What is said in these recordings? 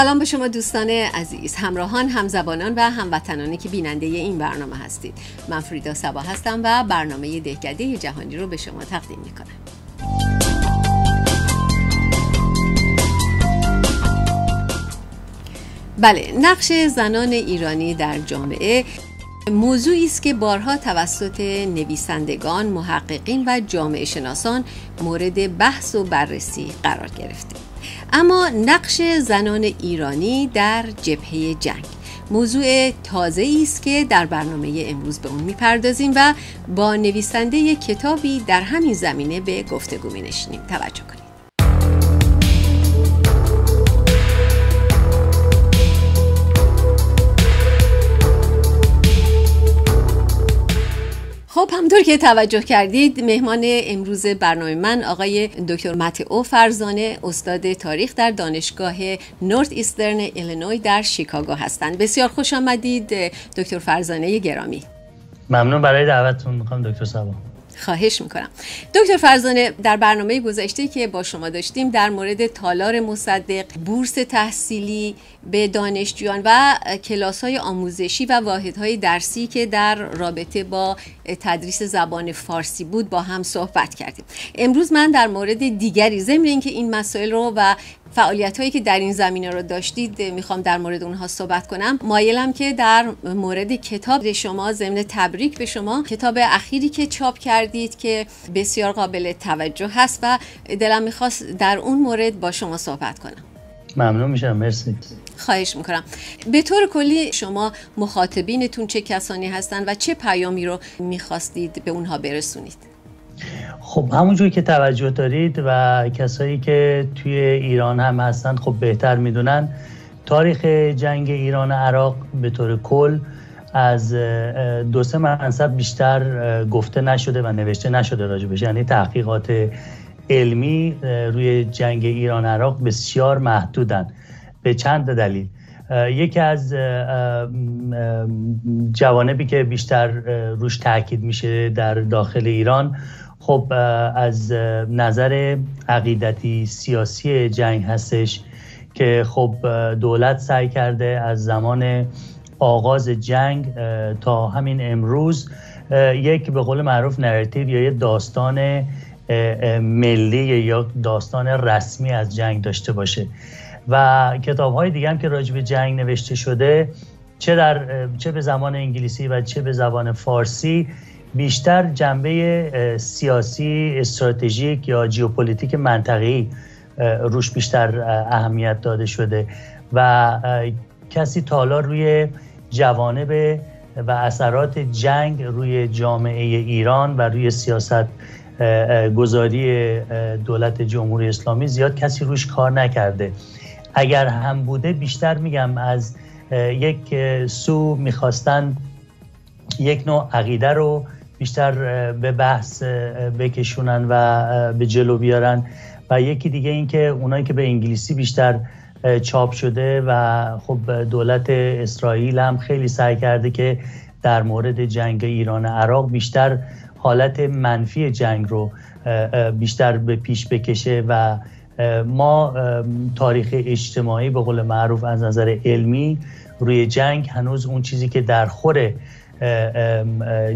سلام به شما دوستان عزیز همراهان همزبانان و هموطنانی که بیننده این برنامه هستید من فریدا سبا هستم و برنامه دهکده جهانی رو به شما تقدیم می‌کنم بله نقش زنان ایرانی در جامعه موضوعی است که بارها توسط نویسندگان، محققین و جامعه شناسان مورد بحث و بررسی قرار گرفته. اما نقش زنان ایرانی در جبهه جنگ. موضوع تازه است که در برنامه امروز به اون می‌پردازیم و با نویسنده کتابی در همین زمینه به گفتگو می نشینیم توجه کنید. خب همطور که توجه کردید مهمان امروز برنامه من آقای دکتر متئو فرزانه استاد تاریخ در دانشگاه نورت ایسترن ایلینوی در شیکاگو هستند. بسیار خوش آمدید دکتر فرزانه گرامی. ممنون برای دعوتتون. می‌خوام دکتر سبا خواهش می‌کنم. دکتر فرزانه در برنامه گذشته که با شما داشتیم در مورد تالار مصدق بورس تحصیلی به دانشجویان و کلاس های آموزشی و واحد های درسی که در رابطه با تدریس زبان فارسی بود با هم صحبت کردیم. امروز من در مورد دیگری ضمن اینکه این مسائل رو و فعالیت هایی که در این زمینه رو داشتید می‌خوام در مورد اونها صحبت کنم. مایلم که در مورد کتاب شما ضمن تبریک به شما. کتاب اخیری که چاپ کردید که بسیار قابل توجه هست و دلم می‌خواست در اون مورد با شما صحبت کنم. ممنون میشم. مرسی. خواهش می‌کنم. به طور کلی شما مخاطبینتون چه کسانی هستند و چه پیامی رو می‌خواستید به اونها برسونید؟ خب همونجوری که توجه دارید و کسایی که توی ایران هم هستن خب بهتر می‌دونن. تاریخ جنگ ایران و عراق به طور کل از دو سه منصب بیشتر گفته نشده و نوشته نشده راجبش. یعنی تحقیقات علمی روی جنگ ایران عراق بسیار محدودن. به چند دلیل. یکی از جوانبی که بیشتر روش تاکید میشه در داخل ایران خب از نظر عقیدتی سیاسی جنگ هستش که خب دولت سعی کرده از زمان آغاز جنگ تا همین امروز یک به قول معروف narrative یا یک داستان ملی یا داستان رسمی از جنگ داشته باشه. و کتاب های دیگه هم که راجع به جنگ نوشته شده چه در چه به زبان انگلیسی و چه به زبان فارسی بیشتر جنبه سیاسی استراتژیک یا geopolitic منطقه‌ای روش بیشتر اهمیت داده شده و کسی تا حالا روی جوانب و اثرات جنگ روی جامعه ایران و روی سیاست گذاری دولت جمهوری اسلامی زیاد کسی روش کار نکرده. اگر هم بوده بیشتر میگم از یک سو می‌خواستن یک نوع عقیده رو بیشتر به بحث بکشونن و به جلو بیارن و یکی دیگه این که اونایی که به انگلیسی بیشتر چاپ شده و خب دولت اسرائیل هم خیلی سعی کرده که در مورد جنگ ایران عراق بیشتر حالت منفی جنگ رو بیشتر به پیش بکشه و ما تاریخ اجتماعی به قول معروف از نظر علمی روی جنگ هنوز اون چیزی که در خور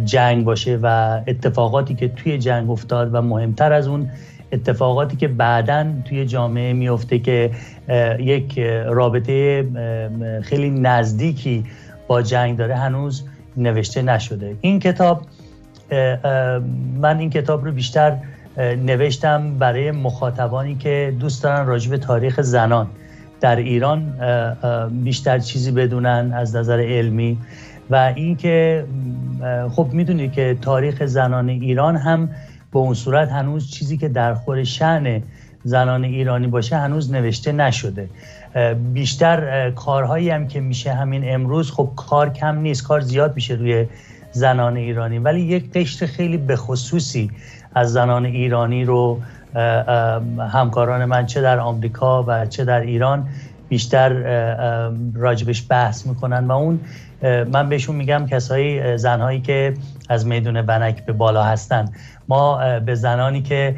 جنگ باشه و اتفاقاتی که توی جنگ افتاد و مهمتر از اون اتفاقاتی که بعدا توی جامعه میفته که یک رابطه خیلی نزدیکی با جنگ داره هنوز نوشته نشده. این کتاب من این کتاب رو بیشتر نوشتم برای مخاطبانی که دوست دارن راجب تاریخ زنان. در ایران بیشتر چیزی بدونن از نظر علمی و اینکه خب می‌دونید که تاریخ زنان ایران هم به اون صورت هنوز چیزی که در خور شعن زنان ایرانی باشه هنوز نوشته نشده. بیشتر کارهایی هم که میشه همین امروز خب کار کم نیست کار زیاد میشه روی زنان ایرانی. ولی یک قشر خیلی خصوصی از زنان ایرانی رو همکاران من چه در آمریکا و چه در ایران بیشتر راجبش بحث می‌کنن و اون من بهشون میگم کسایی زنهایی که از میدون بنک به بالا هستن. ما به زنانی که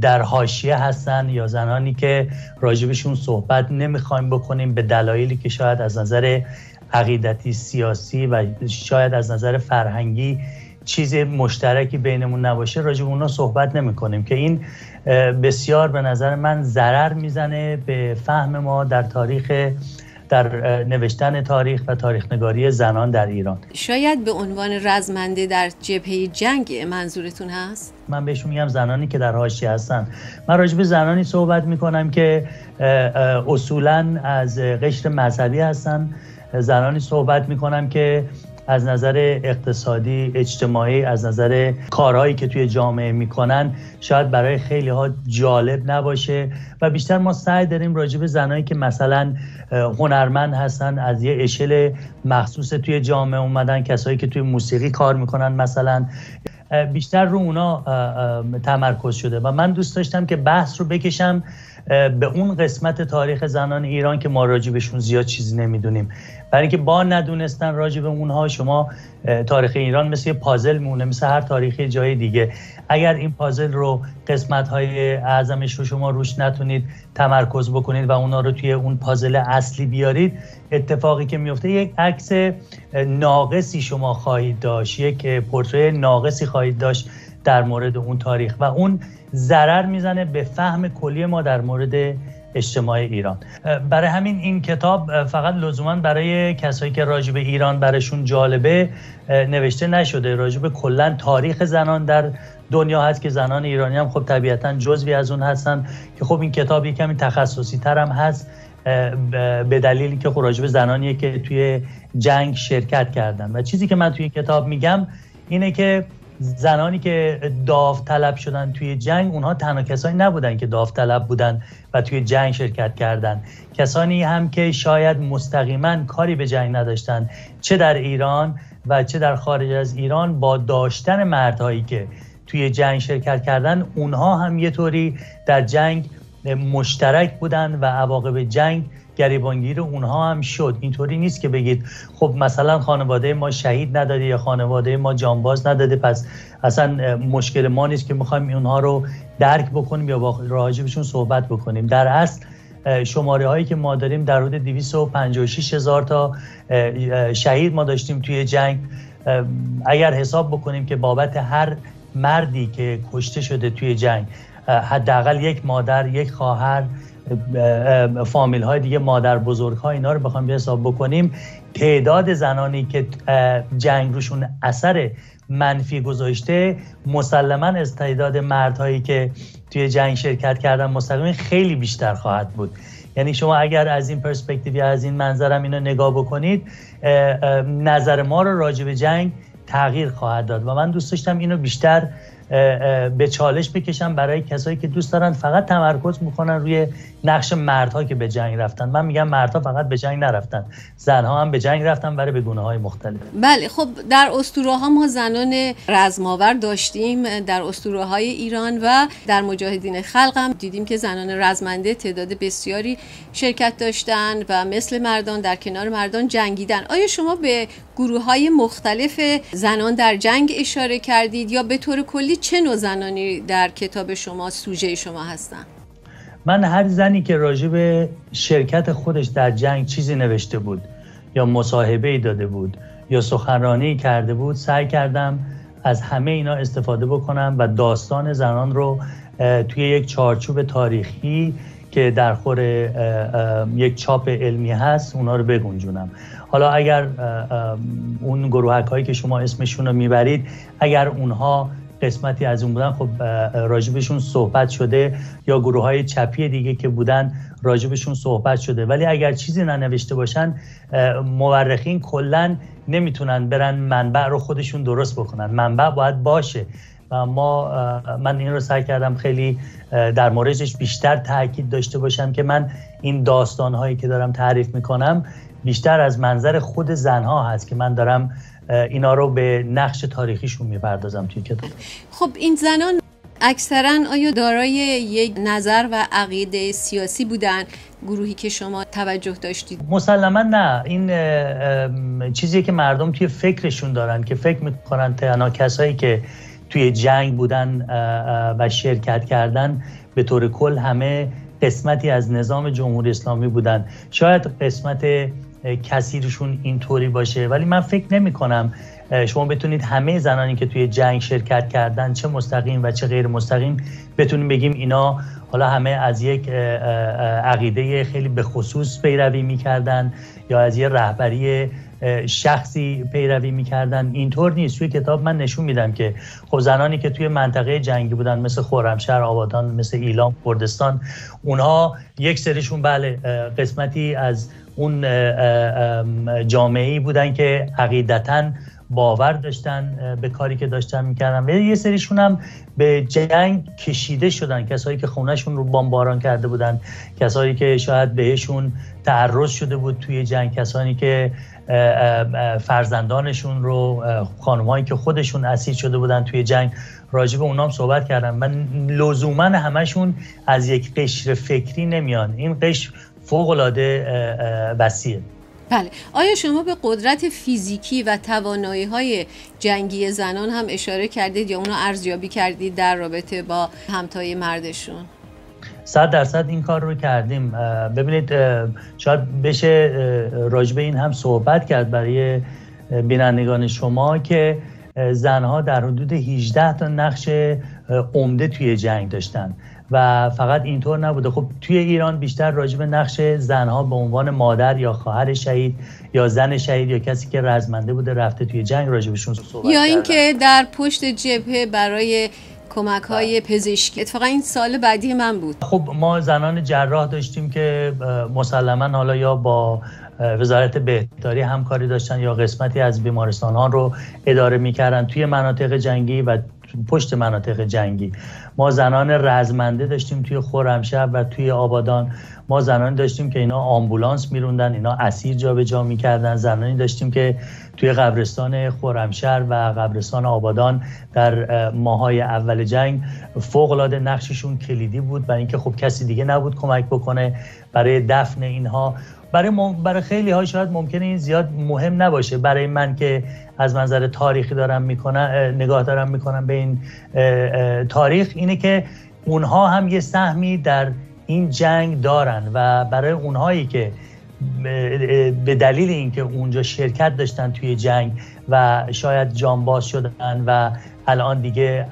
در حاشیه هستن یا زنانی که راجبشون صحبت نمی‌خوایم بکنیم به دلایلی که شاید از نظر عقیدتی سیاسی و شاید از نظر فرهنگی چیز مشترکی بینمون نباشه راجب اونا صحبت نمی کنیم که این بسیار به نظر من ضرر می‌زنه به فهم ما در تاریخ در نوشتن تاریخ و تاریخ نگاری زنان در ایران. شاید به عنوان رزمنده در جبهه جنگ منظورتون هست؟ من بهشون میگم زنانی که در حاشیه هستن. من راجع به زنانی صحبت می‌کنم که اصولا از قشر مذهبی هستن. زنانی صحبت می‌کنم که از نظر اقتصادی اجتماعی از نظر کارهایی که توی جامعه می‌کنن شاید برای خیلی ها جالب نباشه. و بیشتر ما سعی داریم راجع به زنایی که مثلا هنرمند هستن از یه اشل مخصوص توی جامعه اومدن کسایی که توی موسیقی کار می‌کنن مثلا. بیشتر رو اونا تمرکز شده. و من دوست داشتم که بحث رو بکشم به اون قسمت تاریخ زنان ایران که ما راجبشون زیاد چیزی نمی‌دونیم. برای اینکه با ندونستن راجب اونها شما تاریخ ایران مثل یه پازل مونه مثل هر تاریخی جای دیگه. اگر این پازل رو قسمت های اعظمش رو شما روش نتونید تمرکز بکنید و اونا رو توی اون پازل اصلی بیارید اتفاقی که میفته یک عکس ناقصی شما خواهید داشت یک پورتری ناقصی خواهید داشت در مورد اون تاریخ. و اون ضرر می‌زنه به فهم کلی ما در مورد اجتماع ایران. برای همین این کتاب فقط لزوما برای کسایی که راجب ایران برشون جالبه نوشته نشده. راجب کلا تاریخ زنان در دنیا هست که زنان ایرانی هم خب طبیعتا جزوی از اون هستن که خب این کتاب یه کمی تخصصی تر هم هست به دلیلی که خب راجب زنانیه که توی جنگ شرکت کردن. و چیزی که من توی کتاب میگم اینه که زنانی که داوطلب شدن توی جنگ اونها تنها کسانی نبودن که داوطلب بودن و توی جنگ شرکت کردن. کسانی هم که شاید مستقیما کاری به جنگ نداشتن. چه در ایران و چه در خارج از ایران با داشتن مردهایی که توی جنگ شرکت کردن اونها هم یه طوری در جنگ مشترک بودن و عواقب جنگ گریبانگیر اونها هم شد. اینطوری نیست که بگید خب مثلا خانواده ما شهید نداده یا خانواده ما جانباز نداده پس اصلا مشکل ما نیست که می‌خوایم اونها رو درک بکنیم یا با راجبشون صحبت بکنیم. در اصل شماره هایی که ما داریم در حدود 256 هزار تا شهید ما داشتیم توی جنگ. اگر حساب بکنیم که بابت هر مردی که کشته شده توی جنگ حداقل یک مادر یک خواهر فامیل های دیگه مادر بزرگ ها اینا رو بخوام حساب بکنیم. تعداد زنانی که جنگ روشون اثر منفی گذاشته مسلما از تعداد مردهایی که توی جنگ شرکت کردن مستقیما خیلی بیشتر خواهد بود. یعنی شما اگر از این پرسپکتیو یا از این منظرم اینو نگاه بکنید نظر ما رو راجع به جنگ تغییر خواهد داد. و من دوست داشتم اینو بیشتر به چالش بکشم برای کسایی که دوست دارن. فقط تمرکز می‌کنن روی نقش مردها که به جنگ رفتن. من میگم مردها فقط به جنگ نرفتن. زنها هم به جنگ رفتن برای به گونه های مختلف. بله خب در اسطوره ها ما زنان رزماور داشتیم در اسطوره های ایران و در مجاهدین خلق هم دیدیم که زنان رزمنده تعداد بسیاری شرکت داشتن و مثل مردان در کنار مردان جنگیدن. آیا شما به گروه های مختلف زنان در جنگ اشاره کردید یا به طور کلی چه نوع زنانی در کتاب شما سوژه شما هستن؟ من هر زنی که راجع به شرکت خودش در جنگ چیزی نوشته بود یا مصاحبه داده بود یا سخنرانی کرده بود سعی کردم از همه اینا استفاده بکنم و داستان زنان رو توی یک چارچوب تاریخی که در خور یک چاپ علمی هست اونا رو بگنجونم حالا اگر اون گروهک هایی که شما اسمشون رو می‌برید اگر اونها قسمتی از اون بودن خب راجبشون صحبت شده یا گروه های چپی دیگه که بودن راجبشون صحبت شده. ولی اگر چیزی ننوشته باشن مورخین کلا نمی‌تونن برن منبع رو خودشون درست بکنن. منبع باید باشه. و ما من این رو سعی کردم خیلی در موردش بیشتر تاکید داشته باشم که من این داستان هایی که دارم تعریف می‌کنم بیشتر از منظر خود زنها هست که من دارم اینا رو به نقش تاریخیشون می‌پردازم توی کتاب. خب این زنان اکثرا آیا دارای یک نظر و عقیده سیاسی بودن؟ گروهی که شما توجه داشتید؟ مسلما نه. این چیزی که مردم توی فکرشون دارن که فکر می‌کنن تنها کسایی که توی جنگ بودن و شرکت کردن به طور کل همه قسمتی از نظام جمهوری اسلامی بودن. شاید قسمت کثیرشون اینطوری باشه. ولی من فکر نمی کنم شما بتونید همه زنانی که توی جنگ شرکت کردن چه مستقیم و چه غیر مستقیم بتونیم بگیم اینا حالا همه از یک عقیده خیلی به خصوص پیروی می‌کردن یا از یه رهبری شخصی پیروی می‌کردن. اینطور نیست. توی کتاب من نشون میدم که خب زنانی که توی منطقه جنگی بودن مثل خرمشهر آبادان مثل ایلام کردستان اونها یک سریشون بله قسمتی از اون جامعه بودن که عقیدتا باور داشتن به کاری که داشتن می‌کردن. و یه سریشون هم به جنگ کشیده شدن. کسایی که خونهشون رو بمباران کرده بودن. کسایی که شاید بهشون تعرض شده بود توی جنگ. کسانی که فرزندانشون رو خانمهایی که خودشون اسیر شده بودن توی جنگ. راجع به اونام صحبت کردم من لزوما همشون از یک قشر فکری نمیان. این قشر فوق العاده وسیعه بله. آیا شما به قدرت فیزیکی و توانایی های جنگی زنان هم اشاره کردید یا اونو ارزیابی کردید در رابطه با همتای مردشون؟ صد درصد این کار رو کردیم. ببینید شاید بشه راجبه این هم صحبت کرد برای بینندگان شما که زنها در حدود 18 تا نقش عمده توی جنگ داشتن. و فقط اینطور نبوده. خب توی ایران بیشتر راجب نقش زنها به عنوان مادر یا خواهر شهید یا زن شهید یا کسی که رزمنده بوده رفته توی جنگ راجبشون صحبت یا اینکه در پشت جبهه برای کمک های بله. پزشکی. اتفاقا این سال بعدی من بود. خب ما زنان جراح داشتیم که مسلما حالا یا با وزارت بهداری همکاری داشتن یا قسمتی از بیمارستان ها رو اداره می‌کردن توی مناطق جنگی و پشت مناطق جنگی. ما زنان رزمنده داشتیم توی خرمشهر و توی آبادان. ما زنانی داشتیم که اینا آمبولانس میروندن اینا اسیر جابجا می‌کردن. زنانی داشتیم که توی قبرستان خرمشهر و قبرستان آبادان در ماهای اول جنگ فوق العاده نقششون کلیدی بود برای اینکه خب کسی دیگه نبود کمک بکنه برای دفن اینها. برای, برای خیلی ها شاید ممکنه این زیاد مهم نباشه. برای من که از منظر تاریخی دارم می‌کنم نگاه دارم می‌کنم به این تاریخ اینه که اونها هم یه سهمی در این جنگ دارن و برای اونهایی که به دلیل اینکه اونجا شرکت داشتن توی جنگ و شاید جانباز شدن و الان دیگه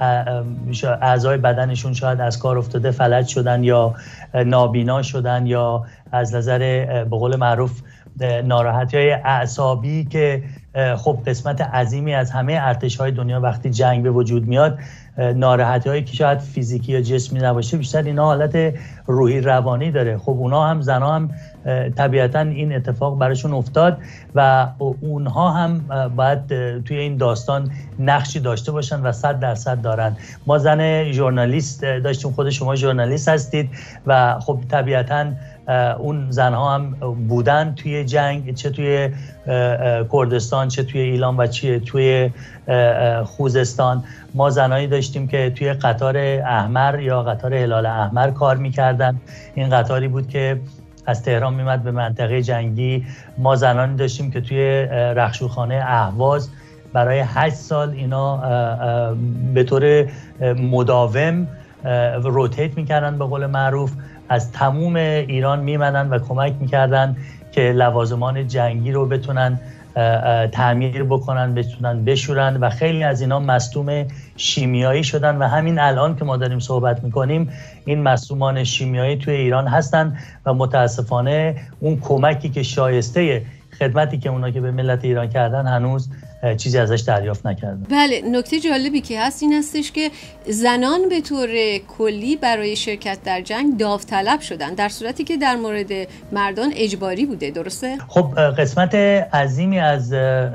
اعضای بدنشون شاید از کار افتاده فلج شدن یا نابینا شدن یا از نظر به قول معروف ناراحتی های اعصابی که خب قسمت عظیمی از همه ارتش های دنیا وقتی جنگ به وجود میاد ناراحتی هایی که شاید فیزیکی یا جسمی نباشه بیشتر اینا حالت روحی روانی داره. خب اونا هم زنا هم طبیعتا این اتفاق براشون افتاد و اونها هم باید توی این داستان نقشی داشته باشن و صد درصد دارن. ما زن ژورنالیست داشتیم خود شما ژورنالیست هستید و خب طبیعتا اون زنها هم بودن توی جنگ چه توی کردستان چه توی ایلان و چه توی خوزستان. ما زنایی داشتیم که توی قطار احمر یا قطار هلال احمر کار می‌کردن. این قطاری بود که از تهران میمد به منطقه جنگی. ما زنانی داشتیم که توی رخشوخانه اهواز. برای هشت سال اینا به طور مداوم روتیت می‌کردن به قول معروف. از تموم ایران میمدن و کمک می‌کردن که لوازمان جنگی رو بتونن تعمیر بکنن بتونن بشورن و خیلی از اینا مصدوم شیمیایی شدن و همین الان که ما داریم صحبت می‌کنیم این مصدومان شیمیایی توی ایران هستن و متاسفانه اون کمکی که شایسته خدمتی که اونا که به ملت ایران کردن هنوز چیزی ازش دریافت نکردن بله نکته جالبی که هست این هستش که زنان به طور کلی برای شرکت در جنگ داوطلب شدن در صورتی که در مورد مردان اجباری بوده درسته؟ خب قسمت عظیمی از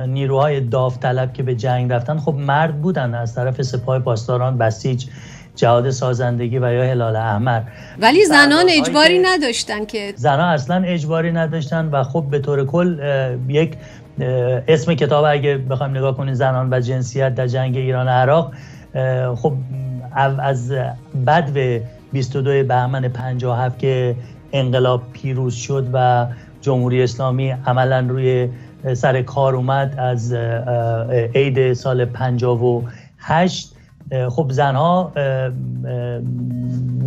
نیروهای داوطلب که به جنگ رفتن خب مرد بودن از طرف سپاه پاسداران بسیج جهاد سازندگی و یا هلال احمر. ولی زنان اجباری نداشتن که زنان اصلا اجباری نداشتن و خب به طور کل یک اسم کتاب اگه بخوایم نگاه کنید زنان و جنسیت در جنگ ایران و عراق خب از بد به 22 بهمن 57 که انقلاب پیروز شد و جمهوری اسلامی عملا روی سر کار اومد از عید سال 58 خب زنها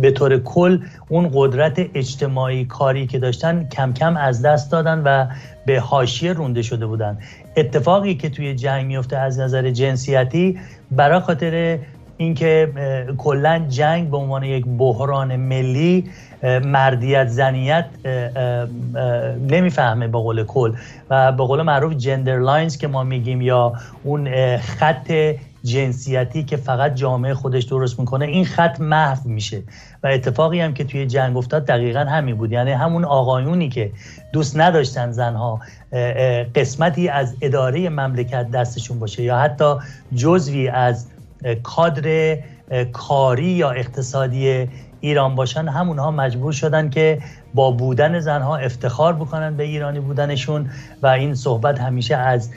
به طور کل اون قدرت اجتماعی کاری که داشتن کم کم از دست دادن و به حاشیه رونده شده بودن. اتفاقی که توی جنگ میفته از نظر جنسیتی برای خاطر اینکه کلا جنگ به عنوان یک بحران ملی مردیت زنیت نمی‌فهمه به قول کل. و به قول معروف gender lines که ما میگیم یا اون خط جنسیتی که فقط جامعه خودش درست می‌کنه این خط محو میشه. و اتفاقی هم که توی جنگ افتاد دقیقا همین بود. یعنی همون آقایونی که دوست نداشتن زنها قسمتی از اداره مملکت دستشون باشه یا حتی جزوی از کادر کاری یا اقتصادی ایران باشن همونها مجبور شدن که با بودن زنها افتخار بکنن به ایرانی بودنشون. و این صحبت همیشه از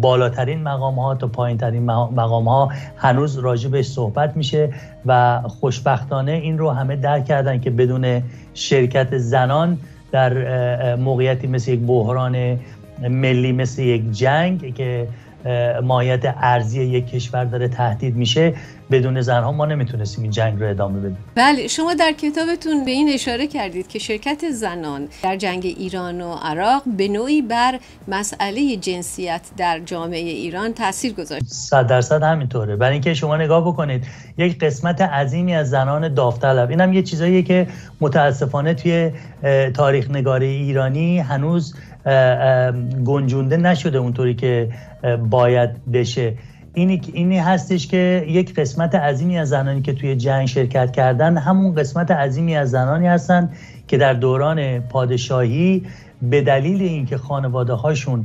بالاترین مقام ها تا پایین ترین مقام ها هنوز راجبش صحبت میشه و خوشبختانه این رو همه درک کردن که بدون شرکت زنان در موقعیتی مثل یک بحران ملی مثل یک جنگ که ماهیت ارزی یک کشور داره تهدید میشه بدون زنها ما نمی‌تونستیم این جنگ رو ادامه بدیم. بله شما در کتابتون به این اشاره کردید که شرکت زنان در جنگ ایران و عراق به نوعی بر مسئله جنسیت در جامعه ایران تاثیر گذاشت. صد درصد همینطوره. برای اینکه شما نگاه بکنید یک قسمت عظیمی از زنان داوطلب. اینم یه چیزاییه که متاسفانه توی تاریخ نگاری ایرانی هنوز گنجونده نشده اونطوری که باید بشه. اینی, اینی هستش که یک قسمت عظیمی از زنانی که توی جنگ شرکت کردن همون قسمت عظیمی از زنانی هستن که در دوران پادشاهی به دلیل اینکه خانواده هاشون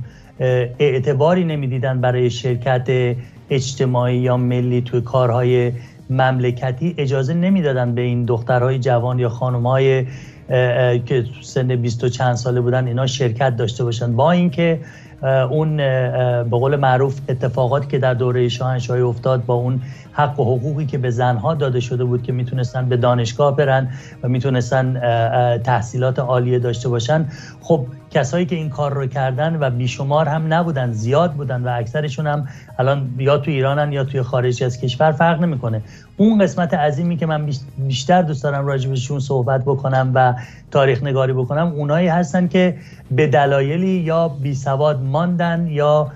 اعتباری نمی‌دیدن برای شرکت اجتماعی یا ملی توی کارهای مملکتی اجازه نمی‌دادن به این دخترهای جوان یا خانمهای که سن 20 و چند ساله بودن اینا شرکت داشته باشن. با اینکه اون به قول معروف اتفاقاتی که در دوره شاهنشاهی افتاد با اون حق و حقوقی که به زنها داده شده بود که می‌تونستن به دانشگاه برن و می‌تونستن تحصیلات عالیه داشته باشن. خب کسایی که این کار رو کردن و بیشمار هم نبودن زیاد بودن و اکثرشون هم الان یا تو ایرانن یا توی خارج از کشور فرق نمی‌کنه. اون قسمت عظیمی که من بیشتر دوست دارم راجبشون صحبت بکنم و تاریخ نگاری بکنم اونایی هستن که به دلایلی یا بی سواد ماندن یا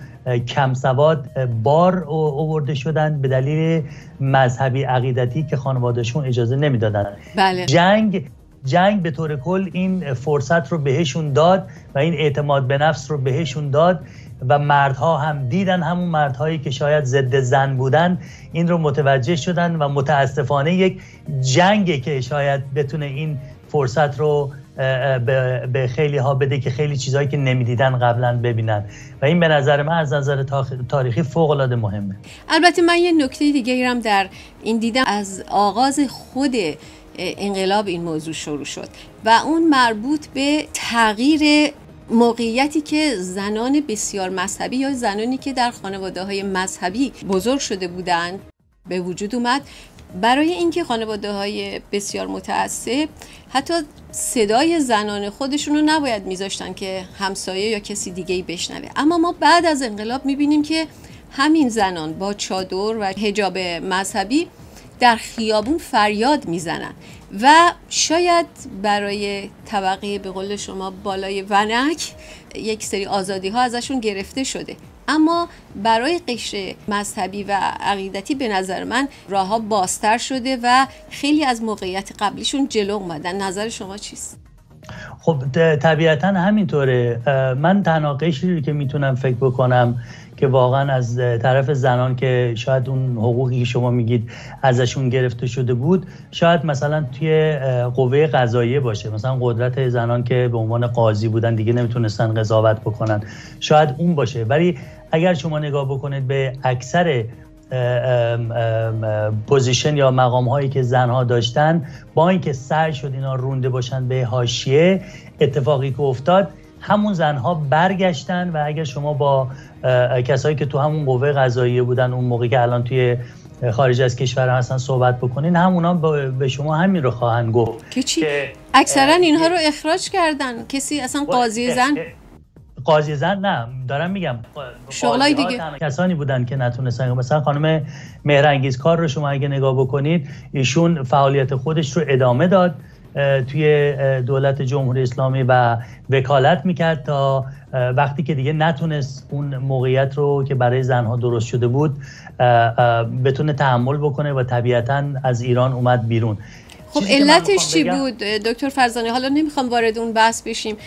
کم سواد بار اوورده شدن به دلیل مذهبی عقیدتی که خانوادهشون اجازه نمی‌دادن بله. جنگ جنگ به طور کل این فرصت رو بهشون داد و این اعتماد به نفس رو بهشون داد و مردها هم دیدن همون مردهایی که شاید ضد زن بودن این رو متوجه شدن و متاسفانه یک جنگه که شاید بتونه این فرصت رو به خیلی ها بده که خیلی چیزهایی که نمی‌دیدن قبلا ببینن. و این به نظر من از نظر تاریخی فوق العاده مهمه. البته من یه نکته دیگه ایرم در این دیدم. از آغاز خود انقلاب این موضوع شروع شد و اون مربوط به تغییر موقعیتی که زنان بسیار مذهبی یا زنانی که در خانواده های مذهبی بزرگ شده بودند به وجود اومد. برای اینکه خانواده های بسیار متعصب حتی صدای زنان خودشون رو نباید میذاشتن که همسایه یا کسی دیگه ای بشنوه. اما ما بعد از انقلاب می‌بینیم که همین زنان با چادر و هجاب مذهبی در خیابون فریاد می‌زنن و شاید برای طبقه به قول شما بالای ونک یک سری آزادی ها ازشون گرفته شده. اما برای قشر مذهبی و عقیدتی به نظر من راهها بازتر شده و خیلی از موقعیت قبلیشون جلو اومدن. نظر شما چیست؟ خب طبیعتا همینطوره. من تنها قشری که می‌تونم فکر بکنم که واقعا از طرف زنان که شاید اون حقوقی که شما میگید ازشون گرفته شده بود شاید مثلا توی قوه قضاییه باشه. مثلا قدرت زنان که به عنوان قاضی بودن دیگه نمی‌تونستن قضاوت بکنن. شاید اون باشه. ولی اگر شما نگاه بکنید به اکثر پوزیشن یا مقام هایی که زنها داشتن با اینکه سعی شد اینا رونده باشن به حاشیه اتفاقی که افتاد همون زنها برگشتن و اگر شما با کسایی که تو همون قوه قضاییه بودن اون موقعی که الان توی خارج از کشور هستن صحبت بکنین همونا به شما همین رو خواهند گفت که چی؟ اکثرا اینها رو اخراج کردن کسی اصلا قاضی زن قاضی زن نه دارم میگم. شغلای دیگه. کسانی بودن که نتونستن مثلا خانم مهرنگیز کار رو شما اگه نگاه بکنید ایشون فعالیت خودش رو ادامه داد توی دولت جمهوری اسلامی و وکالت می‌کرد تا وقتی که دیگه نتونست اون موقعیت رو که برای زنها درست شده بود بتونه تحمل بکنه و طبیعتا از ایران اومد بیرون. خب علتش چی بود؟ دکتر فرزانه حالا نمی‌خوام وارد اون بحث بشیم.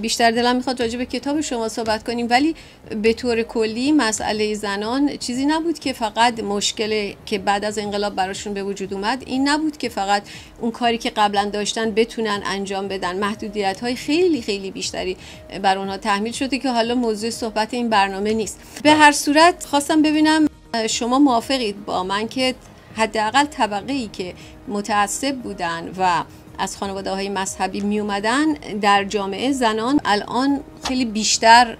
بیشتر دلم می‌خواد راجع به کتاب شما صحبت کنیم. ولی به طور کلی مسئله زنان چیزی نبود که فقط مشکل که بعد از انقلاب براشون به وجود اومد این نبود که فقط اون کاری که قبلا داشتن بتونن انجام بدن. محدودیت های خیلی خیلی بیشتری بر اونها تحمیل شده که حالا موضوع صحبت این برنامه نیست. به هر صورت خواستم ببینم شما موافقید با من که حداقل طبقه ای که متعصب بودن و از خانواده های مذهبی می اومدن در جامعه زنان الان خیلی بیشتر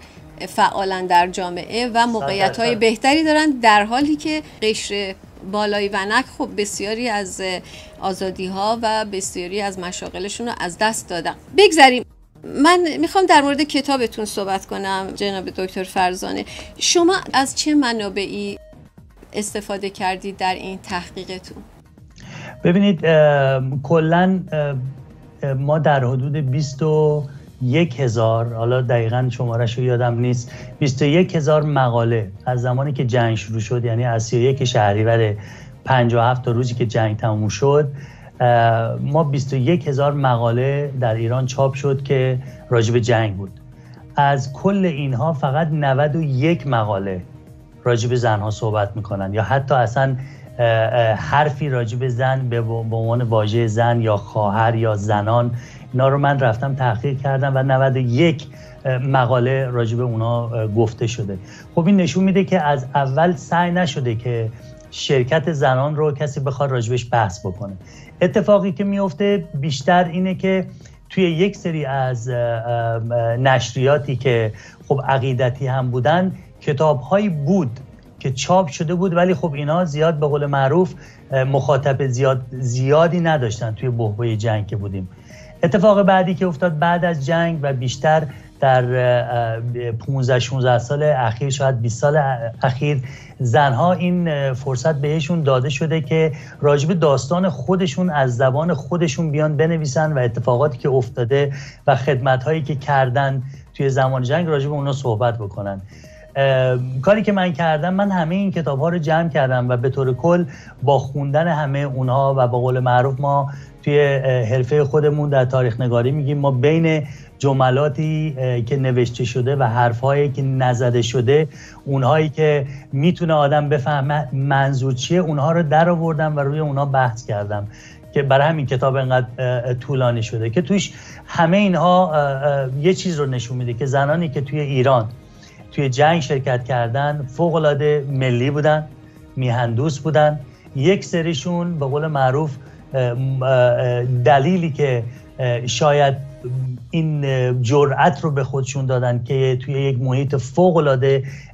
فعالن در جامعه و موقعیت های بهتری دارن در حالی که قشر بالای ونک خب بسیاری از آزادی ها و بسیاری از مشاغلشون رو از دست دادن. بگذریم. من می‌خوام در مورد کتابتون صحبت کنم جناب دکتر فرزانه. شما از چه منابعی استفاده کردید در این تحقیقتون؟ ببینید کلا ما در حدود 21 هزار حالا دقیقا شمارش رو یادم نیست 21 هزار مقاله از زمانی که جنگ شروع شد یعنی از 31 شهریور 57 تا روزی که جنگ تموم شد ما 21 هزار مقاله در ایران چاپ شد که راجب جنگ بود. از کل اینها فقط 91 مقاله راجب زنها صحبت می‌کنن یا حتی اصلا حرفی راجب زن به عنوان واژه زن یا خواهر یا زنان اینا رو من رفتم تحقیق کردم و 91 مقاله راجب اونا گفته شده. خب این نشون میده که از اول سعی نشده که شرکت زنان رو کسی بخواد راجبش بحث بکنه. اتفاقی که میفته بیشتر اینه که توی یک سری از نشریاتی که خب عقیدتی هم بودن کتاب هایی بود که چاپ شده بود ولی خب اینا زیاد به قول معروف مخاطب زیاد زیادی نداشتن توی بحبه جنگ که بودیم. اتفاق بعدی که افتاد بعد از جنگ و بیشتر در 15 16 سال اخیر شاید 20 سال اخیر زنها این فرصت بهشون داده شده که راجب داستان خودشون از زبان خودشون بیان بنویسن و اتفاقاتی که افتاده و خدمت که کردن توی زمان جنگ راجب اونا صحبت بکنن. کاری که من کردم من همه این کتاب ها رو جمع کردم و به طور کل با خوندن همه اونها و با قول معروف ما توی حرفه خودمون در تاریخ نگاری میگیم. ما بین جملاتی که نوشته شده و حرفهایی که نزده شده اونهایی که می‌تونه آدم بفهمه منظور چیه اونها رو در آوردم و روی اونها بحث کردم که برای همین کتاب انقدر طولانی شده. که توش همه اینها یه چیز رو نشون میده که زنانی که توی ایران توی جنگ شرکت کردن فوق ملی بودن میهندوس بودن. یک سریشون به قول معروف دلیلی که شاید این جرأت رو به خودشون دادن که توی یک محیط فوق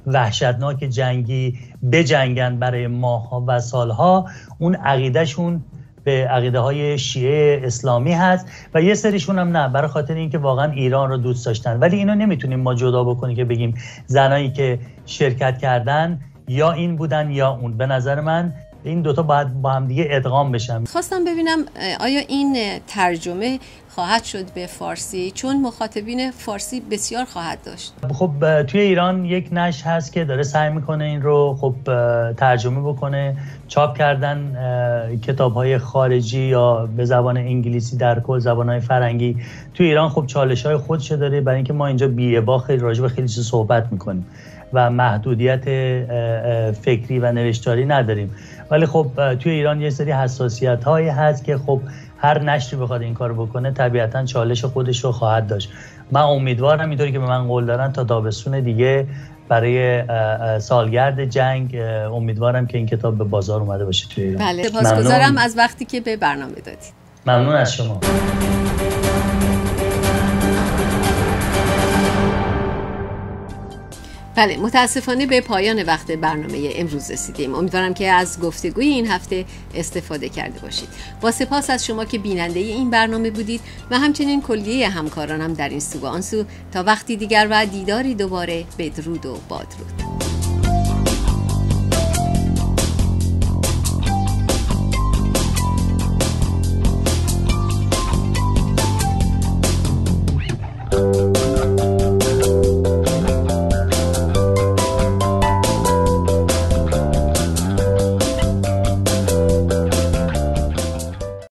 وحشتناک جنگی بجنگن برای ماهها و سالها اون عقیدهشون به عقیده های شیعه اسلامی هست و یه سریشون هم نه برای خاطر اینکه واقعا ایران رو دوست داشتن. ولی اینو نمی‌تونیم ما جدا بکنیم که بگیم زنایی که شرکت کردن یا این بودن یا اون. به نظر من این دوتا باید با هم دیگه ادغام بشن. خواستم ببینم آیا این ترجمه خواهد شد به فارسی؟ چون مخاطبین فارسی بسیار خواهد داشت. خب توی ایران یک نش هست که داره سعی می‌کنه این رو خب ترجمه بکنه. چاپ کردن کتاب های خارجی یا به زبان انگلیسی در کل زبان های فرنگی توی ایران خب چالش های خودش داره. برای اینکه ما اینجا بی با خیلی راجع به خیلی چیز صحبت می‌کنیم. و محدودیت فکری و نوشتاری نداریم. ولی خب توی ایران یه سری حساسیت هایی هست که خب هر نشری بخواد این کار بکنه طبیعتا چالش خودش رو خواهد داشت. من امیدوارم اینطوری که به من قول دارن تا تابستون دیگه برای سالگرد جنگ امیدوارم که این کتاب به بازار اومده باشه توی ایران. بله سپاسگزارم از وقتی که به برنامه دادید ممنون از شما. بله متاسفانه به پایان وقت برنامه امروز رسیدیم. امیدوارم که از گفتگوی این هفته استفاده کرده باشید. با سپاس از شما که بیننده این برنامه بودید و همچنین کلیه همکارانم در این سو و آن سو تا وقتی دیگر و دیداری دوباره بدرود و بادرود.